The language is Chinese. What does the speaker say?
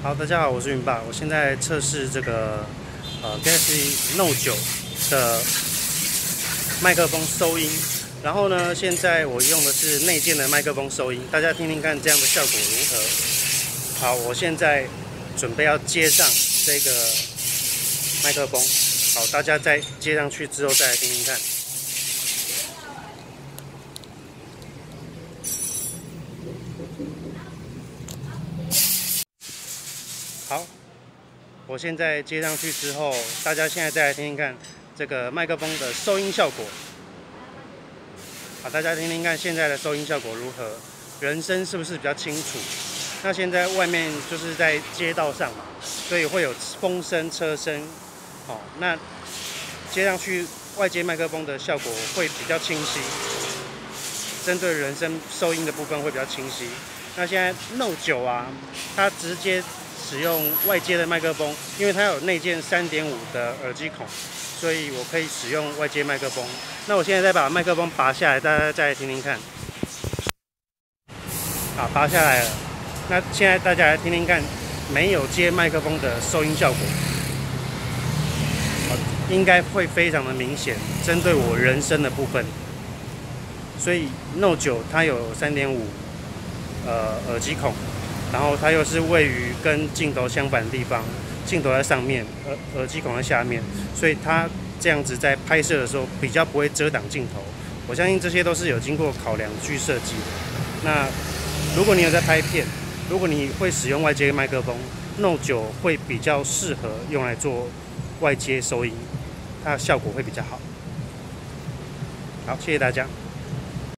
好，大家好，我是云爸，我现在测试这个呃 Galaxy Note 9的麦克风收音。然后呢，现在我用的是内建的麦克风收音，大家听听看这样的效果如何？好，我现在准备要接上这个麦克风。好，大家在接上去之后再来听听看。好，我现在接上去之后，大家现在再来听听看这个麦克风的收音效果。好，大家听听看现在的收音效果如何？人声是不是比较清楚？那现在外面就是在街道上嘛，所以会有风声、车声。好，那接上去外接麦克风的效果会比较清晰，针对人声收音的部分会比较清晰。那现在 No.9 啊，它直接使用外接的麦克风，因为它有内建三点五的耳机孔，所以我可以使用外接麦克风。那我现在再把麦克风拔下来，大家再来听听看。好，拔下来了。那现在大家来听听看，没有接麦克风的收音效果，应该会非常的明显。针对我人声的部分，所以 Note 9它有三点五呃耳机孔。然后它又是位于跟镜头相反的地方，镜头在上面，耳耳机孔在下面，所以它这样子在拍摄的时候比较不会遮挡镜头。我相信这些都是有经过考量去设计的。那如果你有在拍片，如果你会使用外接麦克风，Note 9会比较适合用来做外接收音，它的效果会比较好。好，谢谢大家。